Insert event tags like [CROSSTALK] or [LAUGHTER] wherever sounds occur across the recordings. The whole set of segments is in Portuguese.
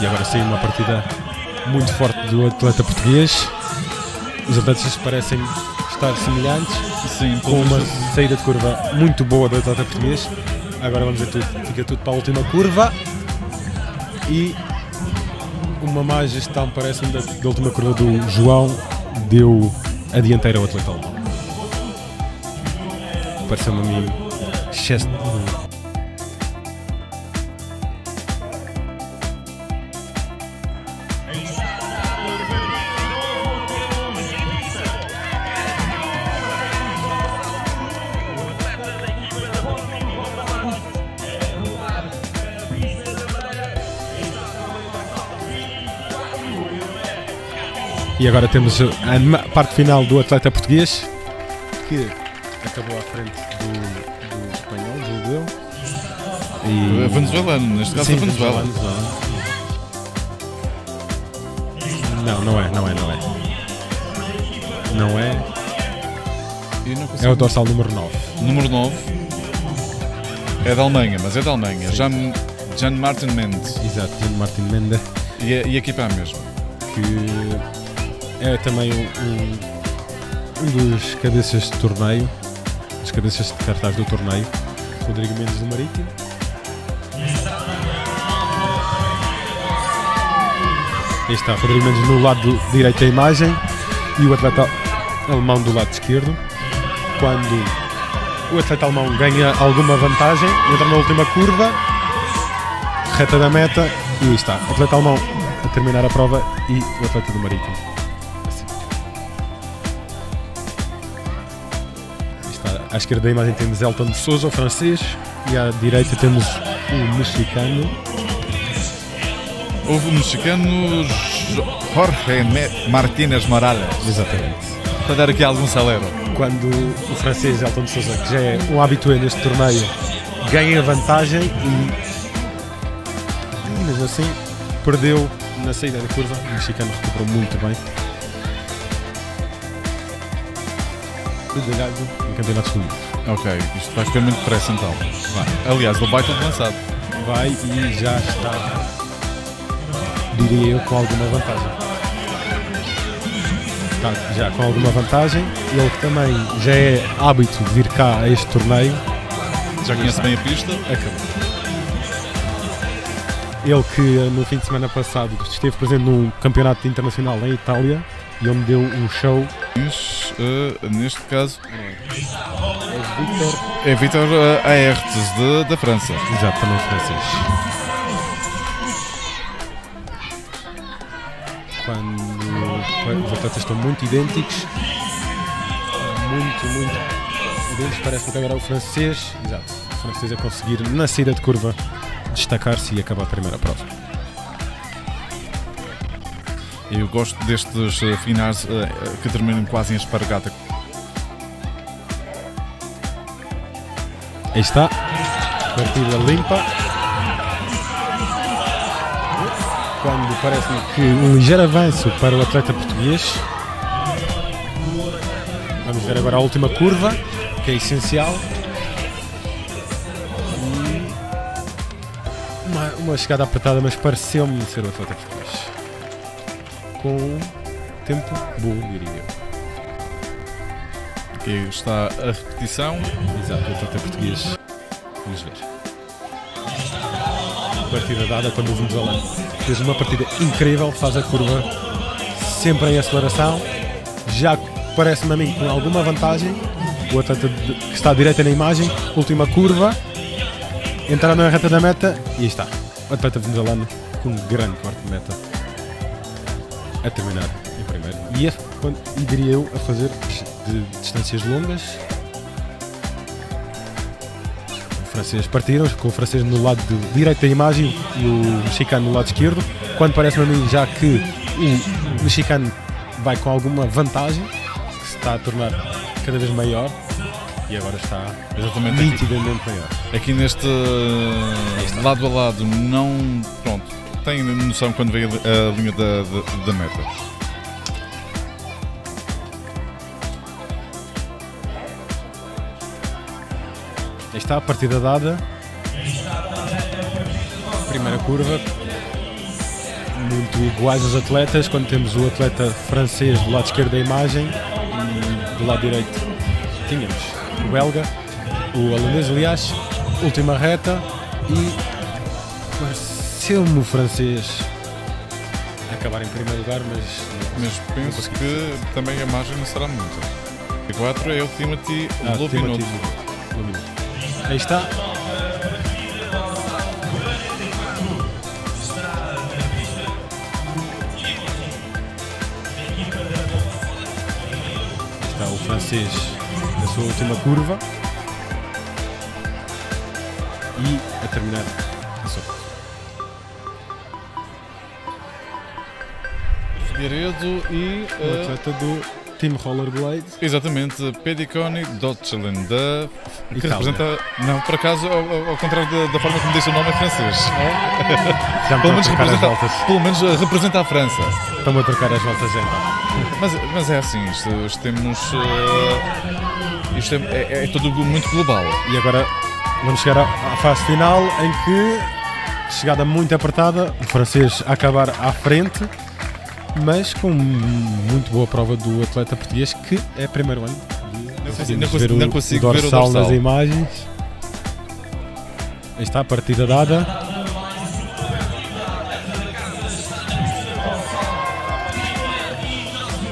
E agora sim, uma partida muito forte do atleta português. Os atletas parecem estar semelhantes, Sim, com uma saída de curva muito boa do atleta português. Agora vamos ver tudo, fica tudo para a última curva. E uma má gestão, parece-me, da, da última curva do João deu a dianteira ao atleta alemão. Pareceu-me a mim excesso E agora temos a parte final do atleta português que acabou à frente do, do espanhol, julgo eu. É venezuelano, neste caso Sim, é Venezuela. venezuelano, Não, não é, não é, não é. Não é. Não É o dorsal número 9. Número 9 é da Alemanha, mas é da Alemanha. Jan, Jan Martin Mendes. Exato, Jan Martin Mende, E a, e a equipa é a mesma. que é também um, um dos cabeças de torneio, dos cabeças de cartaz do torneio, Rodrigo Mendes do Marítimo. Aí está, Rodrigo Mendes no lado do- direito da imagem e o atleta alemão do lado esquerdo. Quando o atleta alemão ganha alguma vantagem, entra na última curva, reta da meta e aí está. O atleta alemão a terminar a prova e o atleta do Marítimo. À esquerda da imagem temos Elton de Souza, o francês, e à direita temos o mexicano Houve um mexicano Jo- Jorge Martínez Morales. Exatamente. Para dar aqui algum salero. Quando o francês Elton de Souza, que já é um habitué neste torneio, ganha vantagem e, mesmo assim perdeu na saída da curva. O mexicano recuperou muito bem. Em campeonatos do mundo. Ok, isto vai ficar muito depressa então. Vai. Aliás, ele vai tudo lançado. Vai e já está, diria eu, com alguma vantagem. Está já com alguma vantagem. Ele que também já é hábito de vir cá a este torneio. Já conhece bem a pista. Acabou. Ele que no fim de semana passado esteve presente num campeonato internacional em Itália e onde deu um show. Mas, eh, neste caso, É Victor. é Vitor uh, Aertes, de, da França. Exato, também francês. Quando os atletas estão muito idênticos, muito, muito idênticos, parece que agora o francês, exato, o francês a conseguir na saída de curva destacar-se e acabar a primeira prova. Eu gosto destes eh, finais eh, que terminam quase em espargata. Aí está, partida limpa. Quando parece-me que um ligeiro avanço para o atleta português. Vamos ver agora a última curva, que é essencial. Uma, chegada apertada, mas pareceu-me ser o atleta português. Com um tempo bom, diria eu. Aqui está a repetição. Exato, o atleta português. Vamos ver. Partida dada quando o venezuelano fez uma partida incrível, faz a curva sempre em aceleração. Já parece-me a mim com alguma vantagem. O atleta que está à direita na imagem, última curva, entrar na reta da meta e aí está. Atleta venezuelano com um grande corte de meta a terminar em primeiro. E, a, e diria eu a fazer de distâncias longas o francês partiram, com o francês no lado direito da imagem e o mexicano no lado esquerdo. Quando parece-me a mim já que o mexicano vai com alguma vantagem, que se está a tornar cada vez maior e agora está Exatamente aqui, nitidamente maior. aqui neste eh, lado a lado não. Pronto, tem noção quando vem a linha da, da, da meta. Aí está a partida dada. Primeira curva. muito iguais os atletas, quando temos o atleta francês do lado esquerdo da imagem e do lado direito tínhamos o belga, o holandês, aliás, última reta e pareceu-me o francês acabar em primeiro lugar, mas Mas penso que também a margem não será muita. A 4 é o Timothy Ah, Lupinot. Aí está. Está o francês sua última curva. E a terminar a sua curva. Figueiredo e. O atleta do Team Rollerblade. Exatamente, Pedicone Deutschland, da, que Itália. representa. Não, por acaso, ao, ao- contrário da, da forma como disse o nome, é francês. [LAUGHS] Já me Pelo estão menos, a trocar as representa, voltas. pelo menos representa a França. Estão-me a trocar as voltas já. Mas, mas é assim, isto, isto temos. eh, isto é, é- é tudo muito global. E agora vamos chegar à, à fase final em que, chegada muito apertada, o francês a acabar à frente, mas com muito boa prova do atleta português que é primeiro ano. Não consigo- Conseguimos não consigo- ver não o, consigo o ver o dorsal nas dorsal. imagens. Aí está a partida dada.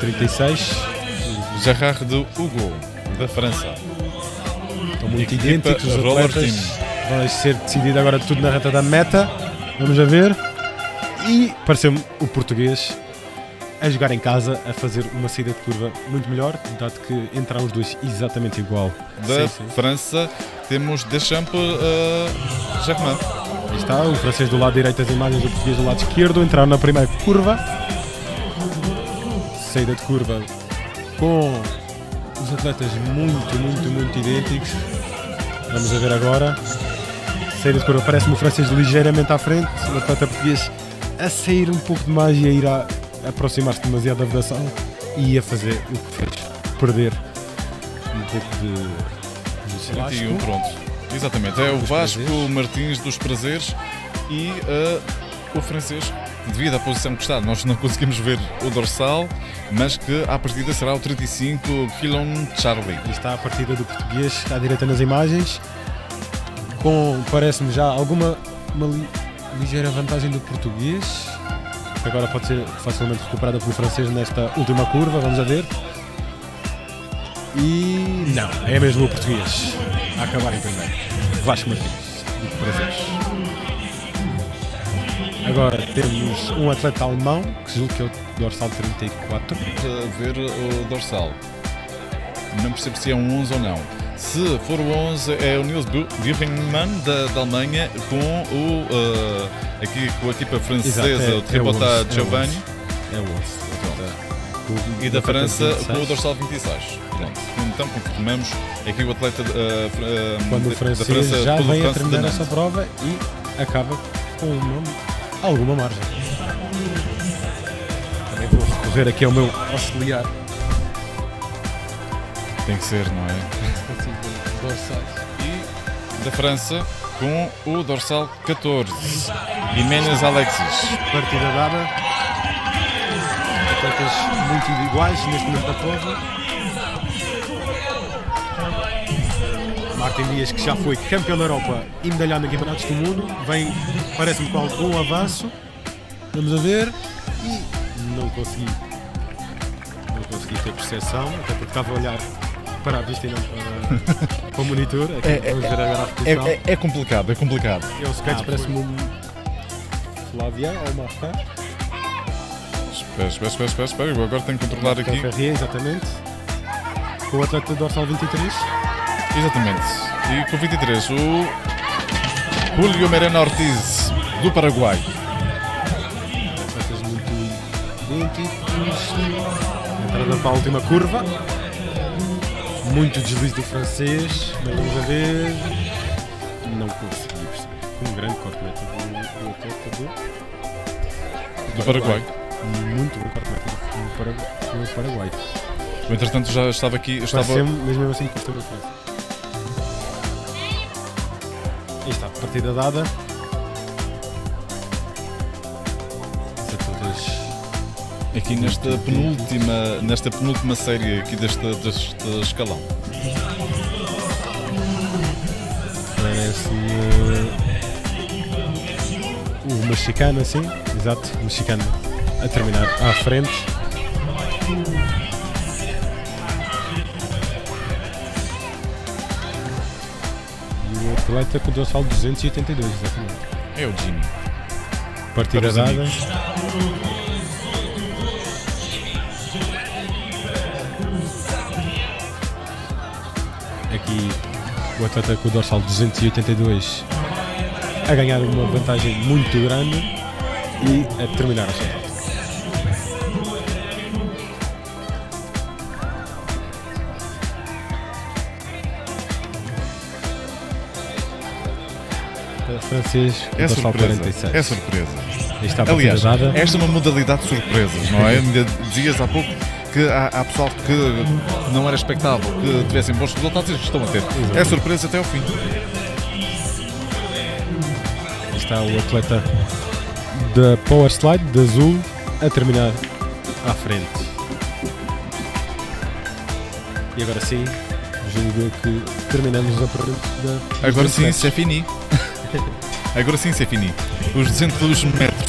Trinta e seis. Gerard de Hugo, da França. Estão muito Equipa idênticos os atletas. Team. Vai ser decidido agora tudo na reta da meta. Vamos a ver. E pareceu-me o português a jogar em casa, a fazer uma saída de curva muito melhor, dado que entraram os dois exatamente igual. Da Sim, sim. França temos Deschamps uh, Germain. Aí está, o francês do lado direito das imagens, o português do lado esquerdo, entraram na primeira curva. Saída de curva com os atletas muito, muito, muito idênticos. Vamos a ver agora. Saída de curva, parece-me o francês ligeiramente à frente, o atleta português a sair um pouco demais e a ir a aproximar-se demasiado da vedação e a fazer o que fez, perder um pouco de, de 31, Vasco. pronto. Exatamente, é o Vasco prazeres. Martins dos Prazeres e uh, o francês, devido à posição que está, nós não conseguimos ver o dorsal, mas que à partida será o 35 Kilon Charlie. E está a partida do português à direita nas imagens, com, parece-me já, alguma uma li- ligeira vantagem do português, que agora pode ser facilmente recuperada pelo francês nesta última curva, vamos a ver. E não, é mesmo o português a acabar em primeiro. Vasco Martins, do Prazeres. Agora temos um atleta alemão, que julgo que é o dorsal 34. A ver o dorsal. Não percebo se é um 11 ou não. Se for o 11, é o Nils Buchingmann da, da Alemanha com o uh, aqui com a equipa francesa, Exato, é- o é Tribota o 11, é o Giovanni. É o 11. O- E da o França 26. com o dorsal 26. Pronto. Então confirmamos aqui o atleta uh, Quando o da francês França já vem a de terminar essa prova e acaba com uma, alguma margem. Também vou recorrer aqui ao meu auxiliar. Tem que ser, não é? [LAUGHS] E da França com o dorsal 14. Jiménez Alexis. Partida dada. Atletas muito iguais neste momento da prova. Martin Dias, que já foi campeão da Europa e medalhado em campeonatos do mundo, vem, parece-me, com algum avanço. Vamos a ver. E não consegui. Não consegui ter percepção, até porque estava a olhar para a vista e não para, para o monitor. É, é, vamos ver agora a É, repetição. é- é complicado, é complicado. E o skate parece-me um Flavian ou Martin. Espera, espera, espera, espera, espera. Eu agora tenho que controlar aqui. Ferrier, exatamente. Com o atleta dorsal 23. Exatamente. E com 23, o Julio Merena Ortiz, do Paraguai. Atletas muito. Entrada para a última curva. Muito deslize do francês. Mas vamos a ver. Não consegui perceber. Um grande corte meta do, atleta do, Do Paraguai. Muito bom corte meta do, Paraguai- do Paraguai. Eu, entretanto, já estava aqui. Estava... Mas mesmo assim custou a França. Aí está, partida dada. Aqui nesta penúltima, nesta penúltima série aqui deste, deste escalão. Parece uh, o mexicano, assim, exato, o mexicano a terminar à frente. E o atleta com o dorsal 282, exatamente. É o Jimmy. Partida dada. Aqui o atleta com o dorsal 282 a ganhar uma vantagem muito grande e a terminar a sua francês É dorsal surpresa. 46. É surpresa. Aliás, esta é uma modalidade de surpresas, não é? [LAUGHS] Dizias há pouco que há, há pessoal que não era expectável que tivessem bons resultados e estão a ter. É surpresa até ao fim. Está o atleta da Power Slide, de azul, a terminar à frente. E agora sim, julgo que terminamos a pergunta da. Agora sim, dos c'est fini. [LAUGHS] Agora sim, c'est fini. Os 200 metros